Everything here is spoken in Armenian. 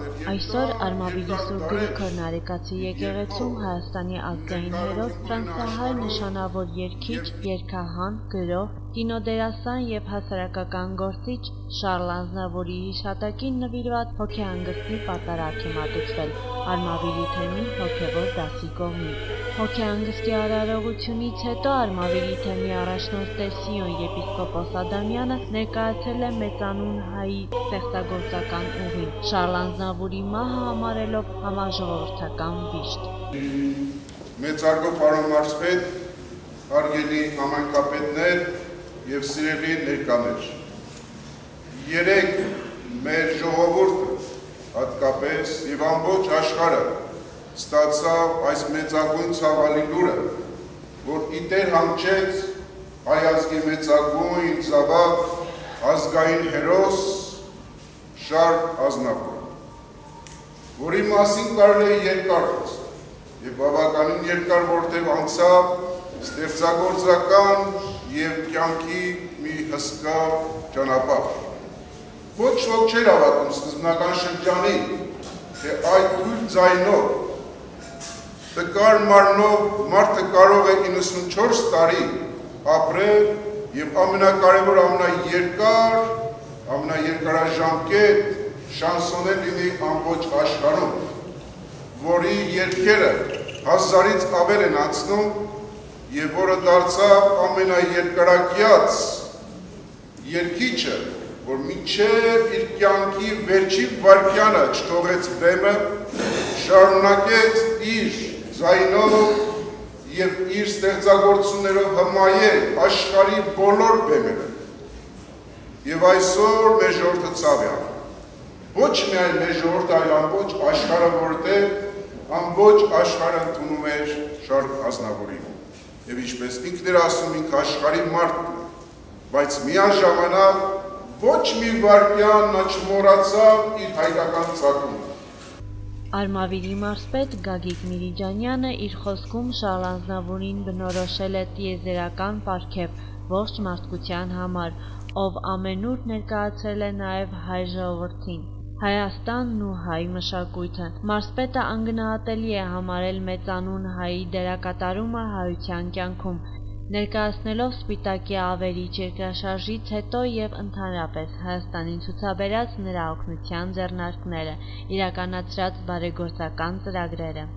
Այսօր Արմավիրի Սուրբ Գրիգոր Նարեկացի եկեղեցում Հայաստանի ազգային հերոս ֆրանսահայ նշանավոր երգիչ, երգահան, գրող, կինոդերասան եւ հասարակական գործիչ Շարլ Ազնավուրի հիշատակին նվիրված հոգեհանգստի պատարակ է մատուցվել Արմավիրի թեմի հոգեվոր դասի կողմից։ Հոգեհանգստի արարողությունից հետո Արմավիրի թեմի առաջնորդ Տեսիոն եպիսկոպոս Ադամյանը ներկայացել է մեծանուն հայի ստեղծագործական ուղին, Շարլ Ազնավուրի մահը համարելով համաժողովրդական վիշտ։ Մեծարգո պարոն մարզպետ, հարգելի համայնքապետներ, եւ սիրելի ներկաներ։ Երեք մեր ժողովուրդը, հատկապես եւ ամբողջ աշխարհը ստացավ այս մեծագույն ցավալի լուրը, որ իտեր հանգչեց հայ ազգի մեծագույն զավակ ազգային հերոս Շարլ Ազնավուրը, որի մասին կարելի է երկար խոսել եւ բավականին երկար, որտեղ անցավ ստեղծագործական եւ կյանքի մի հսկա ճանապարհ։ Ոչ ոք չէր հավատում սկզբնական շրջանին, թե այդ թույլ ձայնով տկար մարմնով մարդը կարող է 94 տարի ապրել եւ ամենակարևոր ամենաերկար, ամենաերկարաժամկետ շանսոներ լինի ամբողջ աշխարհում, որի երկերը հազարից ավել են անցնում եւ որը դարձավ ամենաերկարակյաց երկիչը, որ միջև իր կյանքի վերջի վարկյանը չթողեց բեմը, շարունակեց իր զայնով եւ իր ստեղծագործություններով հմայել աշխարի բոլոր բեմերը։ Եվ այսօր մեր ժողովրդը ցավ է Ոչ միայն մեր ժողովրդը, այլ ամբողջ աշխարհը, որտեղ ամբողջ աշխարհը ընդունում էր Շարլ Ազնավուրին եւ ինչպես ինքն էր ասում ինք աշխարհի մարդն է, բայց միաժամանակ ոչ մի վարքյան նա չմոռացավ իր հայկական ցակումը։ Արմավիրի մարզպետ Գագիկ Միրիջանյանը իր խոսքում Շալանզնավուրին բնորոշել է տիեզերական պարգև ողջ մարդկության համար, ով ամենուր ներկայացրել է նաև հայ ժողովրդին։ Հայաստանն ու հայ մշակույթը։ Մարսպետը անգնահատելի է համարել մեծանուն հայի դերակատարումը հայության կյանքում, ներկայացնելով Սպիտակի ավերիչ երկրաշարժից հետո եւ ընդհանրապես Հայաստանին ցուցաբերած նրա օգնության ձեռնարկները, իրականացրած բարեգործական ծրագրերը։